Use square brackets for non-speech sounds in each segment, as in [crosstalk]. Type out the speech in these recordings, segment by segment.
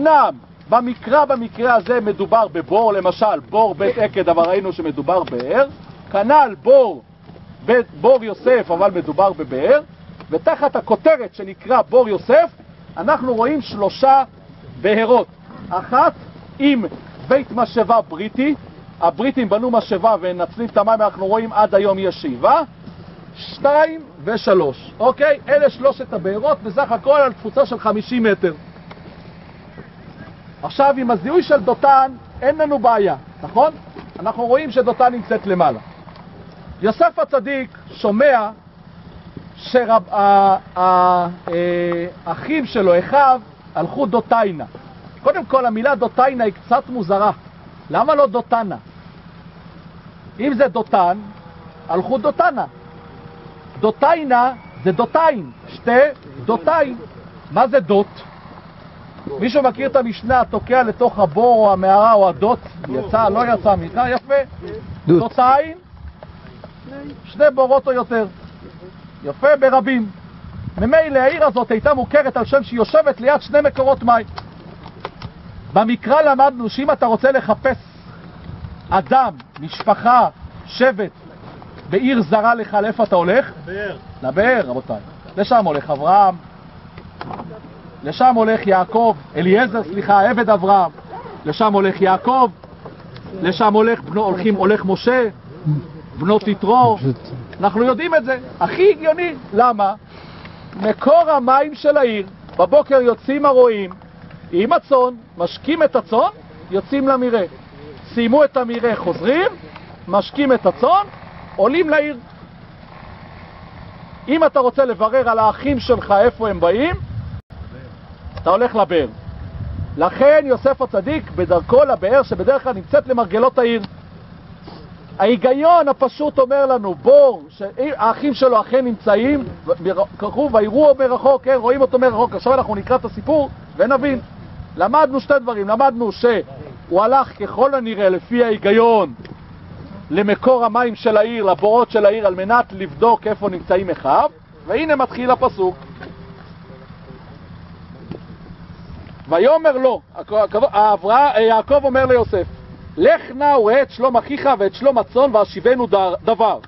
אמנם במקרא במקרה הזה מדובר בבור, למשל בור בית עקד, אבל ראינו שמדובר באר, כנ"ל בור, בית, בור יוסף, אבל מדובר בבאר, ותחת הכותרת שנקרא בור יוסף, אנחנו רואים שלושה בהרות. אחת עם בית משאבה בריטי, הבריטים בנו משאבה ונצלים את המים, אנחנו רואים עד היום יש שאיבה, שתיים ושלוש, אוקיי? אלה שלושת הבארות, בסך הכל על תפוצה של 50 מטר. עכשיו, עם הזיהוי של דותן אין לנו בעיה, נכון? אנחנו רואים שדותן נמצאת למעלה. יוסף הצדיק שומע שהאחים שלו, אחיו, הלכו דותיינה. קודם כל, המילה דותיינה היא קצת מוזרה. למה לא דותנה? אם זה דותן, הלכו דותנה. דותיינה זה דותיים, שתי דותיים. מה זה דות? מישהו מכיר את המשנה, תוקע לתוך הבור או המערה או הדות? יצא, לא יצא, מיכה, יפה. דותיים, שני בורות או יותר. יפה ברבים. ממילא העיר הזאת הייתה מוכרת על שם שהיא יושבת ליד שני מקורות מים. במקרא למדנו שאם אתה רוצה לחפש אדם, משפחה, שבט, בעיר זרה לך, לאיפה אתה הולך? לבאר. לבאר, רבותיי. לשם הולך אברהם, לשם הולך יעקב, אליעזר, סליחה, עבד אברהם, לשם הולך יעקב, לשם הולך, בנו, הולכים, הולך משה, בנות יתרו, אנחנו יודעים את זה, הכי הגיוני, למה? מקור המים של העיר, בבוקר יוצאים הרועים עם הצאן, משקים את הצאן, יוצאים למרעה. סיימו את המרעה, חוזרים, משקים את הצאן, עולים לעיר. אם אתה רוצה לברר על האחים שלך איפה הם באים, אתה הולך לבאר. לכן יוסף הצדיק בדרכו לבאר שבדרך כלל נמצאת למרגלות העיר. ההיגיון הפשוט אומר לנו, בור, שהאחים שלו אכן נמצאים, ככו ויראו מרחוק, כן, רואים אותו מרחוק. עכשיו אנחנו נקרא את הסיפור ונבין. למדנו שתי דברים, למדנו שהוא הלך ככל הנראה לפי ההיגיון למקור המים של העיר, לבורות של העיר, על מנת לבדוק איפה נמצאים אחיו, והנה מתחיל הפסוק. ויאמר לו, יעקב אומר ליוסף, לך נא וראה את שלום אחיך ואת שלום הצאן והשיבנו דבר.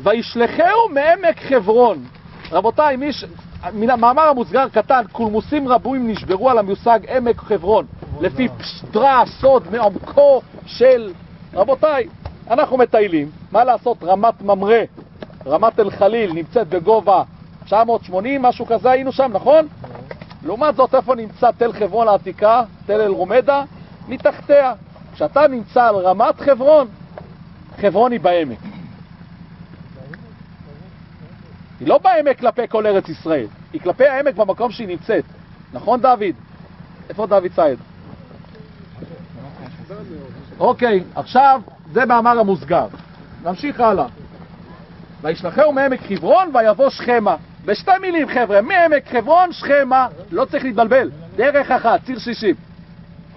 וישלחהו מעמק חברון. רבותיי, מי ש... מאמר המוסגר קטן, קולמוסים רבים נשברו על המושג עמק חברון, לפי פשטרה, סוד, מעומקו של... רבותיי, אנחנו מטיילים, מה לעשות, רמת ממרא, רמת אל-חליל נמצאת בגובה 980, משהו כזה היינו שם, נכון? לעומת זאת, איפה נמצא תל חברון העתיקה, תל אל-רומדה? מתחתיה. כשאתה נמצא על רמת חברון, חברון היא בעמק. היא לא בעמק כלפי כל ארץ ישראל, היא כלפי העמק במקום שהיא נמצאת. נכון, דוד? איפה דוד סייד? אוקיי, עכשיו זה מאמר המוסגר. נמשיך הלאה. וישלחהו מעמק חברון ויבוא שכמה. בשתי מילים, חבר'ה, מעמק חברון, שכמה, לא צריך להתבלבל. דרך אחת, ציר 60.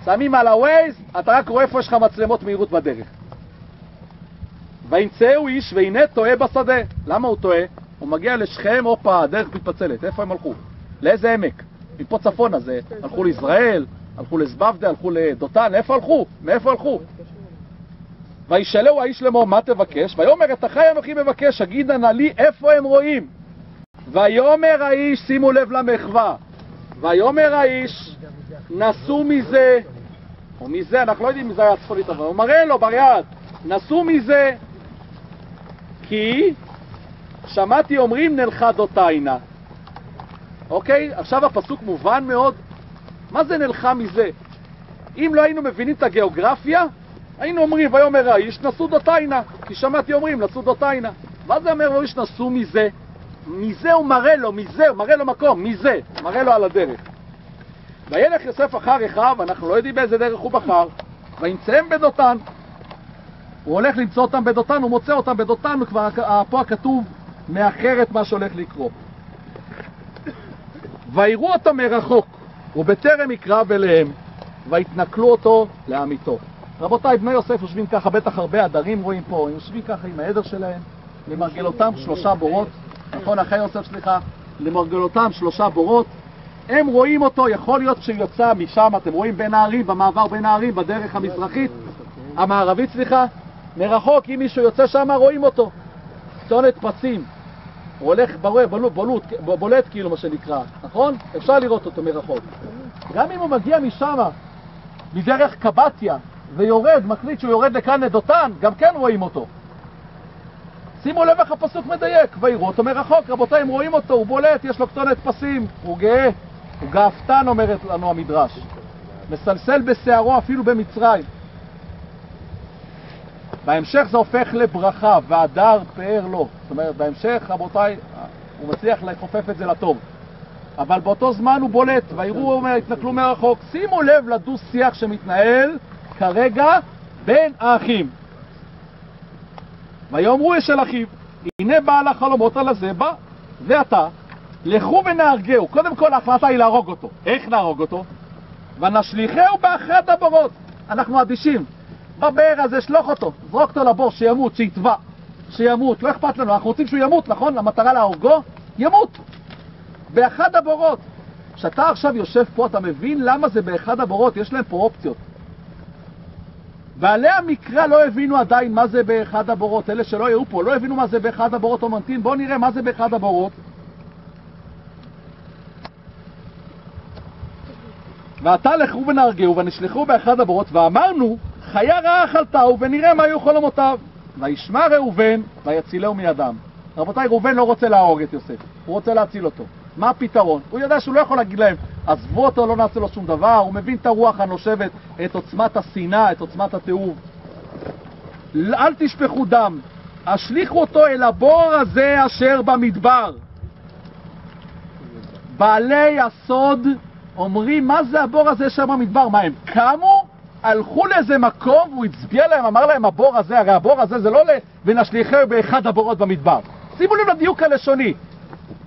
שמים על הווייז, אתה רק רואה איפה יש לך מצלמות מהירות בדרך. וימצאו איש והנה טועה בשדה. למה הוא טועה? הוא מגיע לשכם, הופה, הדרך מתפצלת. איפה הם הלכו? לאיזה עמק? מפה צפונה זה, הלכו לישראל, הלכו לזבבדה, הלכו לדותן, איפה הלכו? מאיפה הלכו? וישאלהו האיש לאמור, מה תבקש? ויאמר את אחי אנוכי מבקש, הגידה נא לי איפה הם רואים. ויאמר האיש, שימו לב למחווה, ויאמר האיש, נסו מזה, או מזה, אנחנו לא יודעים אם זה היה צפונית, אבל הוא מראה לו ביד, נסו מזה, כי שמעתי אומרים נלכה דותיינה. אוקיי? עכשיו הפסוק מובן מאוד. מה זה נלכה מזה? אם לא היינו מבינים את הגיאוגרפיה, היינו אומרים, ויאמר האיש נסו דותיינה, כי שמעתי אומרים נסו דותיינה. מה זה אומר האיש נסו מזה? מזה הוא מראה לו, מזה, הוא מראה לו מקום, מזה, מראה לו על הדרך. וילך יוסף אחר אחיו, אנחנו לא יודעים באיזה דרך הוא בחר, וימצאם בדותן. הוא הולך למצוא אותם בדותן, הוא מוצא אותם בדותן, וכבר פה הכתוב מאחר את מה שהולך לקרות. ויראו אותו מרחוק, ובטרם יקרב אליהם, ויתנכלו אותו לעמיתו. רבותיי, בני יוסף יושבים ככה, בטח הרבה עדרים רואים פה, הם יושבים ככה עם העדר שלהם, למרגלותם שלושה בורות, נכון, אחי יוסף, סליחה, למרגלותם שלושה בורות, הם רואים אותו, יכול להיות שהוא יוצא משם, אתם רואים בין הערים, במעבר בין הערים, בדרך המזרחית, המערבית, סליחה, מרחוק, אם מישהו יוצא שם, רואים אותו. צונת פסים. הוא הולך בולט, בולט, בולט כאילו מה שנקרא, נכון? אפשר לראות אותו מרחוק. גם אם הוא מגיע משם, מדרך קבטיה, ויורד, מקליט שהוא יורד לכאן לדותן, גם כן רואים אותו. שימו לב איך הפסוק מדייק, ויראו אותו מרחוק, רבותיי, הם רואים אותו, הוא בולט, יש לו כתונת פסים, הוא גאה, הוא גאוותן, אומרת לנו המדרש. מסלסל בשערו אפילו במצרים. בהמשך זה הופך לברכה, והדר פאר לו. זאת אומרת, בהמשך, רבותיי, הוא מצליח לכופף את זה לטוב. אבל באותו זמן הוא בולט, ויראו, אומר, התנכלו מרחוק. שימו לב לדו-שיח שמתנהל כרגע בין האחים. ויאמרו יש אל אחיו, הנה בעל החלומות על הזה בא, ואתה, לכו ונהרגהו. קודם כל ההחלטה היא להרוג אותו. איך להרוג אותו? ונשליכהו באחד הבורות. אנחנו אדישים. בבאר הזה, שלוח אותו, זרוק אותו לבור, שימות, שיטבע, שימות, לא אכפת לנו, אנחנו רוצים שהוא ימות, נכון? המטרה להורגו, ימות. באחד הבורות. כשאתה עכשיו יושב פה, אתה מבין למה זה באחד הבורות, יש להם פה אופציות. בעלי המקרא לא הבינו עדיין מה זה באחד הבורות, אלה שלא היו פה, לא הבינו מה זה באחד הבורות או ממתין, בואו נראה מה זה באחד הבורות. ועתה לכו ונהרגהו ונשלחו באחד הבורות, ואמרנו, חיה רעה אכלתהו ונראה מה היו חלומותיו. וישמע ראובן ויצילהו מידם. רבותיי, ראובן לא רוצה להרוג את יוסף, הוא רוצה להציל אותו. מה הפתרון? הוא יודע שהוא לא יכול להגיד להם, עזבו אותו, לא נעשה לו שום דבר, הוא מבין את הרוח הנושבת, את עוצמת השנאה, את עוצמת התיעוב. אל תשפכו דם, השליכו אותו אל הבור הזה אשר במדבר. בעלי הסוד אומרים, מה זה הבור הזה אשר במדבר? מה, הם קמו? הלכו לאיזה מקום והוא הצביע להם, אמר להם, הבור הזה, הרי הבור הזה זה לא ל... ונשליכהו באחד הבורות במדבר. שימו לב לדיוק הלשוני.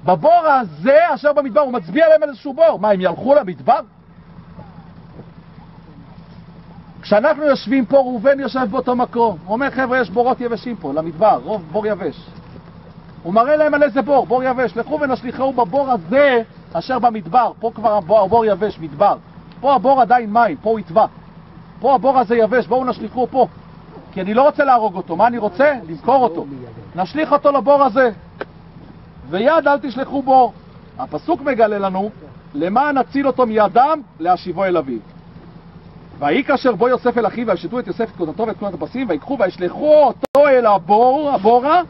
בבור הזה אשר במדבר, הוא מצביע להם על איזשהו בור. מה, הם ילכו למדבר? כשאנחנו יושבים פה, ראובן יושב באותו מקום. הוא אומר, חבר'ה, יש בורות יבשים פה, למדבר, רוב בור יבש. הוא מראה להם על איזה בור, בור יבש. לכו ונשליכהו בבור הזה אשר במדבר. פה כבר הבור, הבור יבש, מדבר. פה הבור עדיין מים, פה הוא יטבע. פה הבור הזה יבש, בואו נשליכו פה. כי אני לא רוצה להרוג אותו, מה אני רוצה? למכור אותו. נשליך אותו לבור הזה. ויד אל תשלחו בו. הפסוק מגלה לנו, למען נציל אותו מידם, להשיבו אל אביו. ויהי כאשר בו יוסף אל אחיו, וישתו את יוסף את כהונתו ואת כהונת הפסים, ויקחו וישלחו אותו אל הבור, הבורה,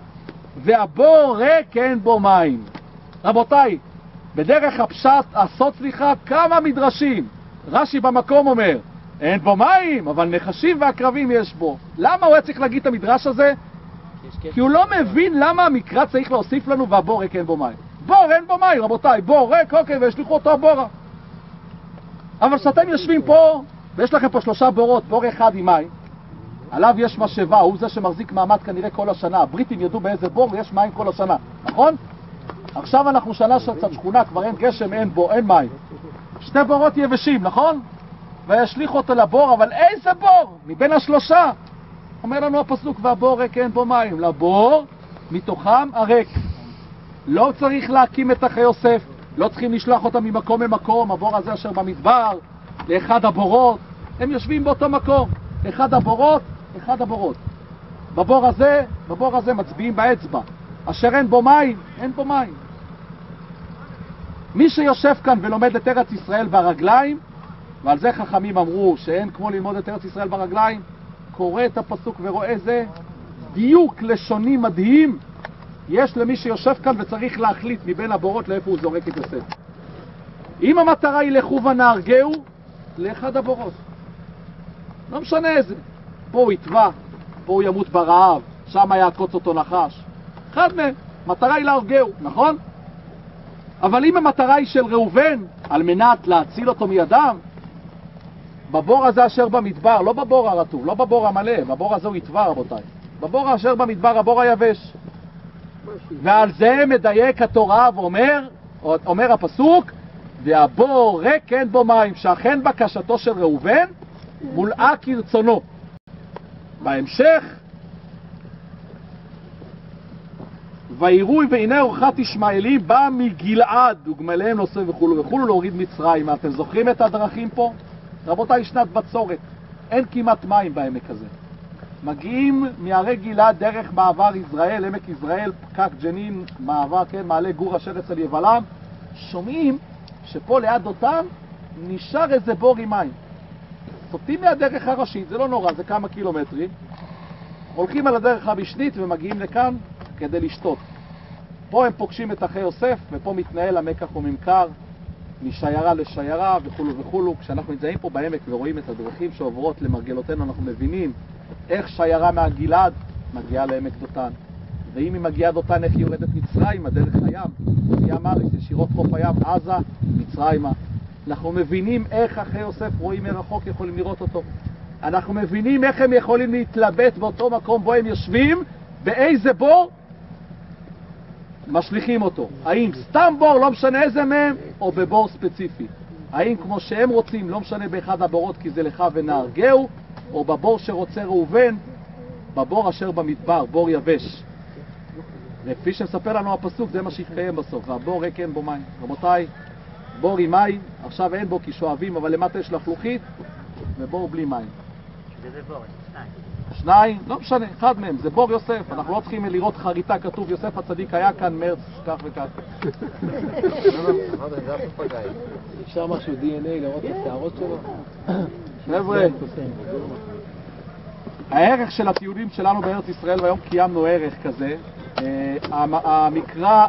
והבור ריק אין בו מים. רבותיי, בדרך הפשט, הסוד סליחה, כמה מדרשים. רש"י במקום אומר, אין בו מים, אבל נחשים ועקרבים יש בו. למה הוא היה צריך להגיד את המדרש הזה? כי הוא לא מבין למה המקרא צריך להוסיף לנו והבור ריק אין בו מים. בור אין בו מים, רבותיי, בור ריק, אוקיי, וישליכו אותו הבורה. אבל כשאתם יושבים פה, ויש לכם פה שלושה בורות, בור אחד עם מים, עליו יש משאבה, הוא זה שמחזיק מעמד כנראה כל השנה. הבריטים ידעו באיזה בור ויש מים כל השנה, נכון? עכשיו אנחנו שנה של קצת שכונה, כבר אין גשם, אין בו, אין מים. שתי בורות יבשים, נכון? וישליך אותו לבור, אבל איזה בור? מבין השלושה. אומר לנו הפסוק, והבור ריק אין בו מים. לבור, מתוכם הריק. לא צריך להקים את אחי יוסף, לא צריכים לשלוח אותם ממקום למקום, הבור הזה אשר במדבר, לאחד הבורות. הם יושבים באותו מקום. אחד הבורות, אחד הבורות. בבור הזה, בבור הזה מצביעים באצבע. אשר אין בו מים, אין בו מים. מי שיושב כאן ולומד את ארץ ישראל ברגליים, ועל זה חכמים אמרו שאין כמו ללמוד את ארץ ישראל ברגליים, קורא את הפסוק ורואה איזה דיוק לשוני מדהים יש למי שיושב כאן וצריך להחליט מבין הבורות לאיפה הוא זורק את יוסף. אם המטרה היא לכו ונהרגהו, לאחד הבורות. לא משנה איזה. פה הוא יטבע, פה הוא ימות ברעב, שם יעקוץ אותו נחש. אחד מהם. מטרה היא להרגהו, נכון? אבל אם המטרה היא של ראובן, על מנת להציל אותו מידם, בבור הזה אשר במדבר, לא בבור הרטוב, לא בבור המלא, בבור הזה הוא יטבע רבותיי. בבור אשר במדבר, הבור היבש. ועל זה מדייק התורה ואומר, אומר הפסוק, והבור ריק אין בו מים, שאכן בקשתו של ראובן מולאה כרצונו. בהמשך ויראו והנה אורחת ישמעאלי באה מגלעד וגמליהם נושא וכולו וכולו להוריד מצרים. אתם זוכרים את הדרכים פה? רבותיי, שנת בצורת, אין כמעט מים בעמק הזה. מגיעים מהרי גלעד דרך מעבר יזרעאל, עמק יזרעאל, פקק ג'נין, מעבר, כן, מעלה גור אשר אצל יבלם, שומעים שפה ליד דותן נשאר איזה בור עם מים. סוטים מהדרך הראשית, זה לא נורא, זה כמה קילומטרים, הולכים על הדרך המשנית ומגיעים לכאן כדי לשתות. פה הם פוגשים את אחי יוסף, ופה מתנהל המקח וממכר, משיירה לשיירה וכולו וכולו. כשאנחנו נמצאים פה בעמק ורואים את הדרכים שעוברות למרגלותינו, אנחנו מבינים איך שיירה מהגלעד מגיעה לעמק דותן. ואם היא מגיעה דותן, איך היא יורדת מצרים, הדרך הים, ים ארץ, ישירות חוף הים, עזה, מצרימה. אנחנו מבינים איך אחי יוסף רואים מרחוק, יכולים לראות אותו. אנחנו מבינים איך הם יכולים להתלבט באותו מקום בו הם יושבים, באיזה בור משליכים אותו. האם סתם בור, לא משנה איזה מהם, או בבור ספציפי. האם כמו שהם רוצים, לא משנה באחד הבורות כי זה לך ונהרגהו, או בבור שרוצה ראובן, בבור אשר במדבר, בור יבש. וכפי שמספר לנו הפסוק, זה מה שהתקיים בסוף, והבור ריק אין בו מים. רבותיי, בור עם מים, עכשיו אין בו כי שואבים, אבל למטה יש לחלוכית, ובור בלי מים. זה בור, שניים. שניים, לא משנה, אחד מהם, זה בור יוסף, אנחנו לא צריכים לראות חריטה כתוב יוסף הצדיק היה כאן מרץ כך וכך. אפשר משהו DNA לראות את השערות שלו? חבר'ה, הערך של הטיולים שלנו בארץ ישראל, והיום קיימנו ערך כזה, אה, המ- המקרא,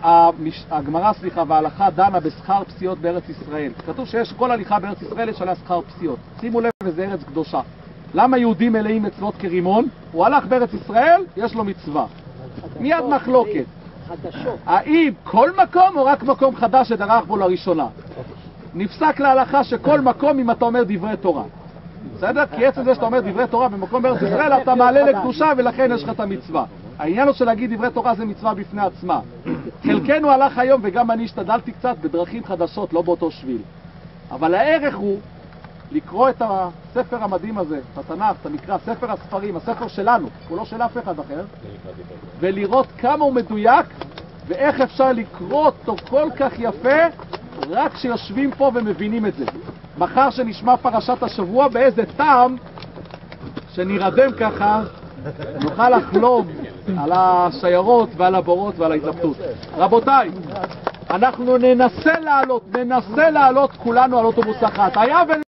הגמרא, סליחה, וההלכה דנה בשכר פסיעות בארץ ישראל. כתוב שיש כל הליכה בארץ ישראל יש עליה שכר פסיעות. שימו לב, וזה ארץ קדושה. למה יהודים מלאים מצוות כרימון? הוא הלך בארץ ישראל, יש לו מצווה. מיד מחלוקת. חדשות. האם כל מקום או רק מקום חדש שדרך בו לראשונה? נפסק להלכה שכל מקום אם אתה אומר דברי תורה. בסדר? כי עצם זה שאתה אומר דברי תורה במקום בארץ ישראל, [laughs] אתה מעלה לקדושה ולכן יש לך את המצווה. העניין הוא שלהגיד דברי תורה זה מצווה בפני עצמה. חלקנו הלך היום, וגם אני השתדלתי קצת, בדרכים חדשות, לא באותו שביל. אבל הערך הוא לקרוא את הספר המדהים הזה, התנ"ך, את המקרא, ספר הספרים, הספר שלנו, הוא לא של אף אחד אחר, ולראות כמה הוא מדויק ואיך אפשר לקרוא אותו כל כך יפה רק כשיושבים פה ומבינים את זה. מחר שנשמע פרשת השבוע, באיזה טעם שנירדם ככה, נוכל לחלום על השיירות ועל הבורות ועל ההתלבטות. רבותיי, אנחנו ננסה לעלות, ננסה לעלות כולנו על אוטובוס אחת. היה ו...